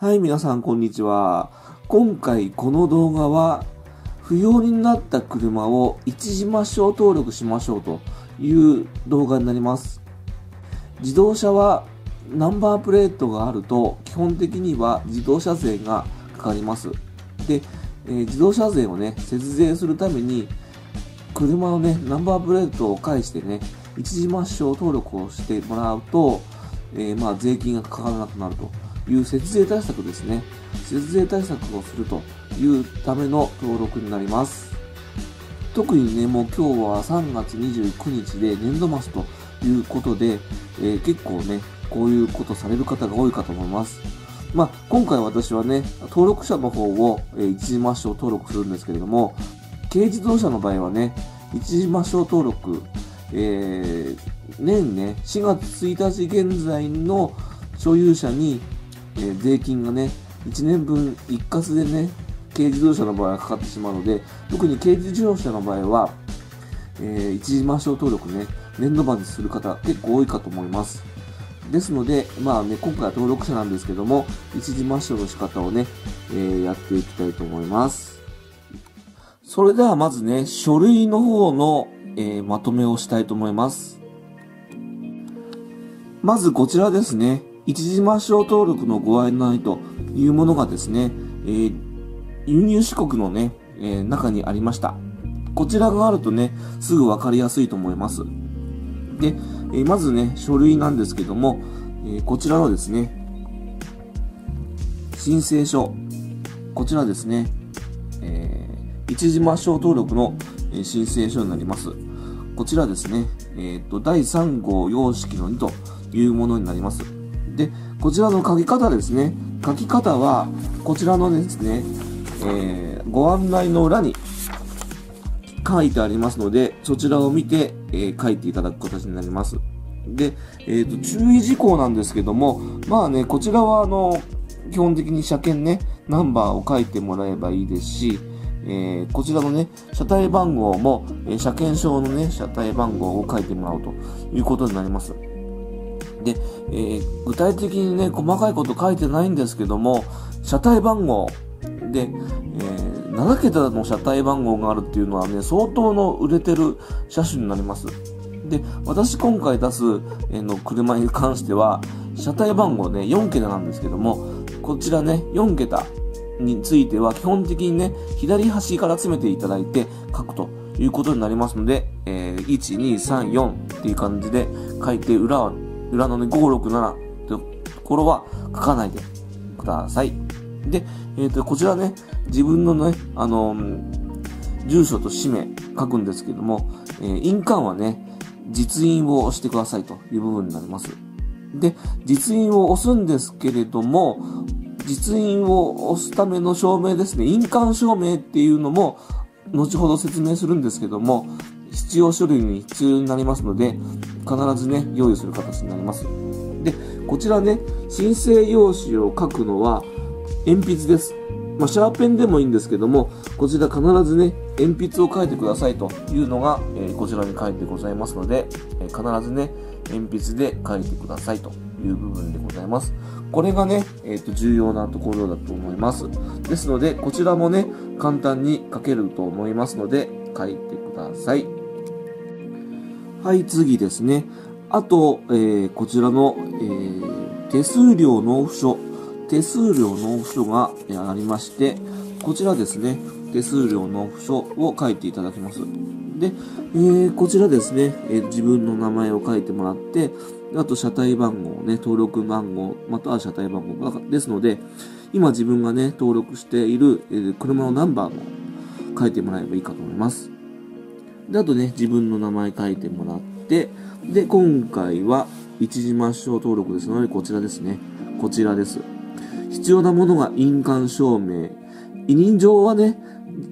はい、皆さんこんにちは。今回この動画は、不要になった車を一時抹消登録しましょうという動画になります。自動車はナンバープレートがあると基本的には自動車税がかかります。で、えー、自動車税をね、節税するために車のね、ナンバープレートを介してね、一時抹消登録をしてもらうと、えー、まあ税金がかからなくなるという節税対策ですね。節税対策をするというための登録になります。特にね、もう今日は3月29日で年度末ということで、えー、結構ね、こういうことされる方が多いかと思います。まあ、今回私はね、登録者の方を、えー、一時抹消登録するんですけれども、軽自動車の場合はね、一時抹消登録、えー、年ね、4月1日現在の所有者に、えー、税金がね、1年分一括でね、軽自動車の場合はかかってしまうので、特に軽自動車の場合は、えー、一時抹消登録ね、年度末にする方結構多いかと思います。ですので、まあね、今回は登録者なんですけども、一時抹消の仕方をね、えー、やっていきたいと思います。それではまずね、書類の方の、えー、まとめをしたいと思います。まずこちらですね、一時抹消登録のご案内というものがですね、えー、輸入四国のね、えー、中にありました。こちらがあるとね、すぐわかりやすいと思います。で、え、まずね、書類なんですけども、えこちらのですね、申請書。こちらですね、え一時抹消登録の申請書になります。こちらですね、えっ、と、第3号様式の2というものになります。で、こちらの書き方ですね。書き方は、こちらのですね、えー、ご案内の裏に書いてありますので、そちらを見て、えー、書いていただく形になります。で、えっ、ー、と、注意事項なんですけども、まあね、こちらはあの、基本的に車検ね、ナンバーを書いてもらえばいいですし、えー、こちらのね、車体番号も、えー、車検証のね、車体番号を書いてもらうということになります。で、えー、具体的にね、細かいこと書いてないんですけども、車体番号で、えー、7桁の車体番号があるっていうのはね、相当の売れてる車種になります。で、私今回出す、え、の車に関しては、車体番号ね、4桁なんですけども、こちらね、4桁については基本的にね、左端から詰めていただいて書くということになりますので、えー、1、2、3、4っていう感じで書いて裏は裏のね、567ってところは書かないでください。で、えっ、ー、と、こちらね、自分のね、あの住所と氏名書くんですけども、えー、印鑑はね、実印を押してくださいという部分になります。で、実印を押すんですけれども、実印を押すための証明ですね、印鑑証明っていうのも、後ほど説明するんですけども、必要書類に必要になりますので、必ずね、用意する形になります。で、こちらね、申請用紙を書くのは、鉛筆です。まあ、シャーペンでもいいんですけども、こちら必ずね、鉛筆を書いてくださいというのが、えー、こちらに書いてございますので、えー、必ずね、鉛筆で書いてくださいという部分でございます。これがね、えっ、ー、と、重要なところだと思います。ですので、こちらもね、簡単に書けると思いますので、書いてください。はい、次ですね。あと、えー、こちらの、えー、手数料納付書。手数料納付書がありまして、こちらですね、手数料納付書を書いていただきます。で、えー、こちらですね、えー、自分の名前を書いてもらって、あと車体番号ね、登録番号、または車体番号ですので、今自分がね、登録している、え、車のナンバーも書いてもらえばいいかと思います。で、あとね、自分の名前書いてもらって、で、今回は一時抹消登録ですので、こちらですね。こちらです。必要なものが印鑑証明。委任状はね、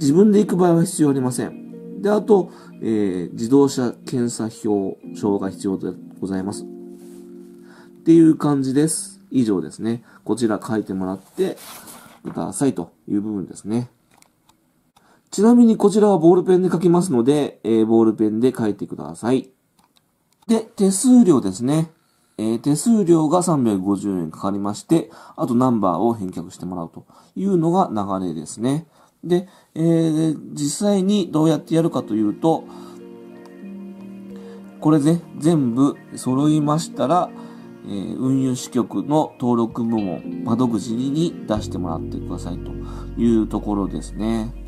自分で行く場合は必要ありません。で、あと、えー、自動車検査表証が必要でございます。っていう感じです。以上ですね。こちら書いてもらってくださいという部分ですね。ちなみにこちらはボールペンで書きますので、えー、ボールペンで書いてください。で、手数料ですね。えー、手数料が350円かかりまして、あとナンバーを返却してもらうというのが流れですね。で、えー、実際にどうやってやるかというと、これね、全部揃いましたら、えー、運輸支局の登録部門、窓口に出してもらってくださいというところですね。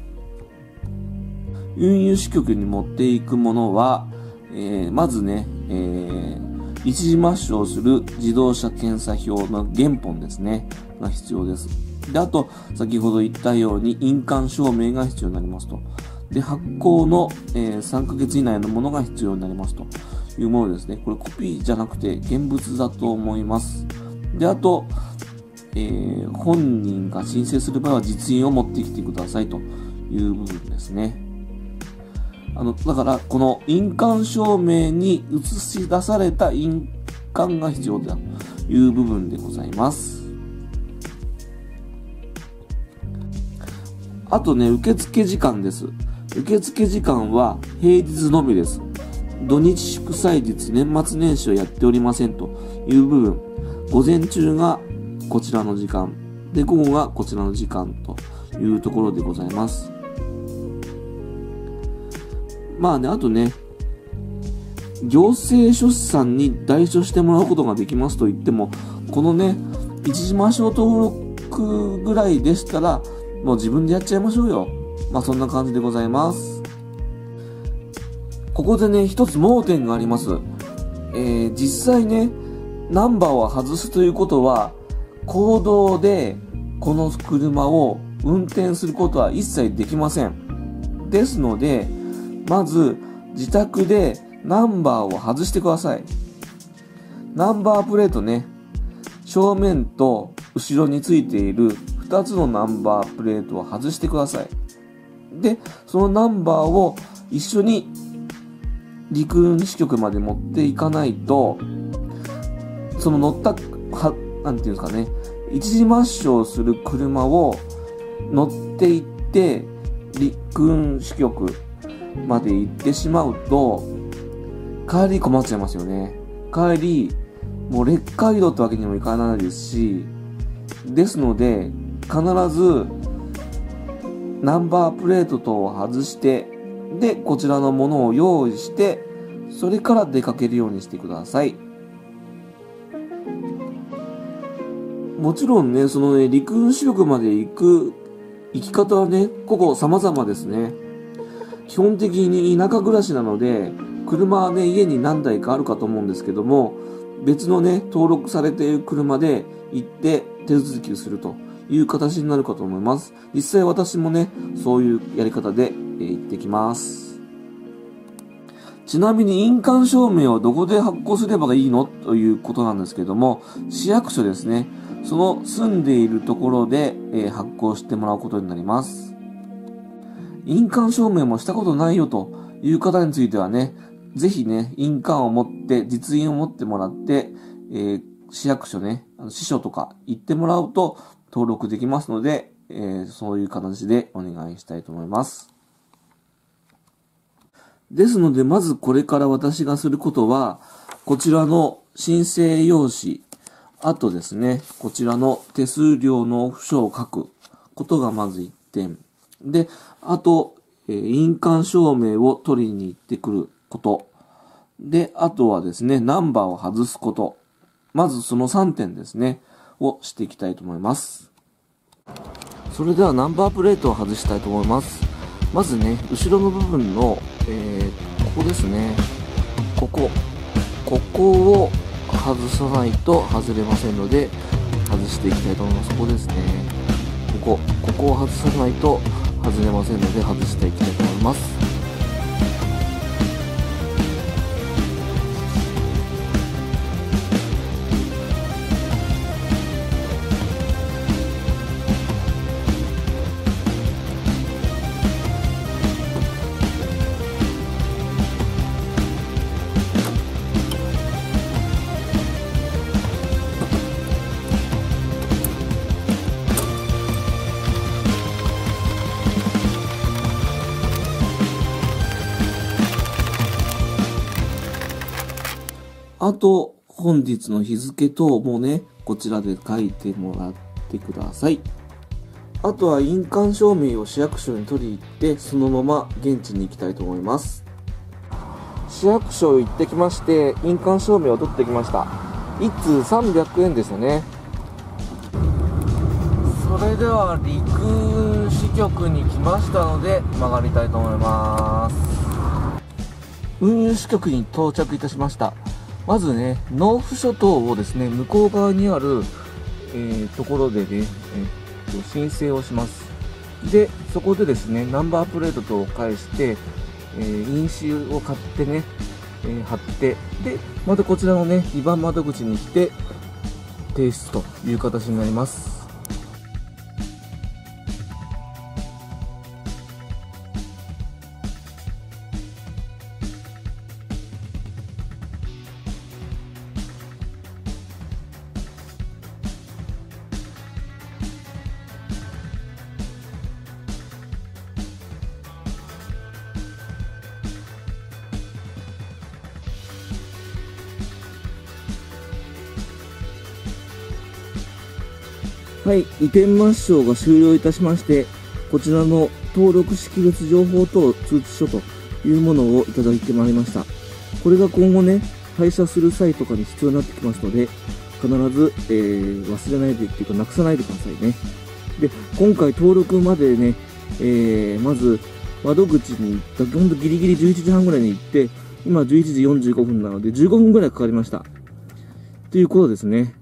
運輸支局に持っていくものは、えー、まずね、えー、一時抹消する自動車検査表の原本ですね、が必要です。で、あと、先ほど言ったように印鑑証明が必要になりますと。で、発行の、えー、3ヶ月以内のものが必要になりますというものですね。これコピーじゃなくて現物だと思います。で、あと、えー、本人が申請する場合は実印を持ってきてくださいという部分ですね。あの、だから、この印鑑証明に映し出された印鑑が必要だという部分でございます。あとね、受付時間です。受付時間は平日のみです。土日祝祭日、年末年始はやっておりませんという部分。午前中がこちらの時間。で、午後がこちらの時間というところでございます。まあね、あとね、行政書士さんに代書してもらうことができますと言っても、このね、一時回し登録ぐらいでしたら、もう自分でやっちゃいましょうよ。まあそんな感じでございます。ここでね、一つ盲点があります。えー、実際ね、ナンバーを外すということは、行動でこの車を運転することは一切できません。ですので、まず自宅でナンバーを外してください。ナンバープレートね、正面と後ろについている2つのナンバープレートを外してください。で、そのナンバーを一緒に陸運支局まで持っていかないと、その乗った、は、なんていうんですかね、一時抹消する車を乗っていって、陸運支局まで行ってしまうと、帰り困っちゃいますよね。帰り、もう劣化移動ってわけにもいかないですし、ですので、必ず、ナンバープレート等を外して、で、こちらのものを用意して、それから出かけるようにしてください。もちろんね、そのね、陸運支局まで行く行き方はね、ここ様々ですね。基本的に田舎暮らしなので、車はね、家に何台かあるかと思うんですけども、別のね、登録されている車で行って手続きをするという形になるかと思います。実際私もね、そういうやり方で、行ってきます。ちなみに印鑑証明はどこで発行すればいいの？ということなんですけども、市役所ですね。その住んでいるところで、え、発行してもらうことになります。印鑑証明もしたことないよという方についてはね、ぜひね、印鑑を持って、実印を持ってもらって、えー、市役所ね、あの司書とか行ってもらうと登録できますので、えー、そういう形でお願いしたいと思います。ですので、まずこれから私がすることは、こちらの申請用紙、あとですね、こちらの手数料納付書を書くことがまず1点。で、あと、えー、印鑑証明を取りに行ってくること。で、あとはですね、ナンバーを外すこと。まずその3点ですね、をしていきたいと思います。それではナンバープレートを外したいと思います。まずね、後ろの部分の、えー、ここですね。ここ。ここを外さないと外れませんので、外していきたいと思います。ここですね。ここ。ここを外さないと外れませんので外していきたいと思います。あと、本日の日付等もね、こちらで書いてもらってください。あとは印鑑証明を市役所に取り行って、そのまま現地に行きたいと思います。市役所行ってきまして、印鑑証明を取ってきました。1通300円ですよね。それでは陸運支局に来ましたので曲がりたいと思います運輸支局に到着いたしましたまずね納付諸島をですね向こう側にある、えーところでね、えーと申請をします。でそこでですねナンバープレート等を返して、えー印紙を買ってね、えー貼ってでまたこちらのね2番窓口に来て提出という形になります。はい、移転抹消が終了いたしまして、こちらの登録識別情報等通知書というものをいただいてまいりました。これが今後ね、廃車する際とかに必要になってきますので、必ず、えー忘れないでっていうか、なくさないでくださいね。で、今回登録までね、えーまず、窓口に行った、ほんとギリギリ11時半ぐらいに行って、今11時45分なので15分ぐらいかかりました。ということですね。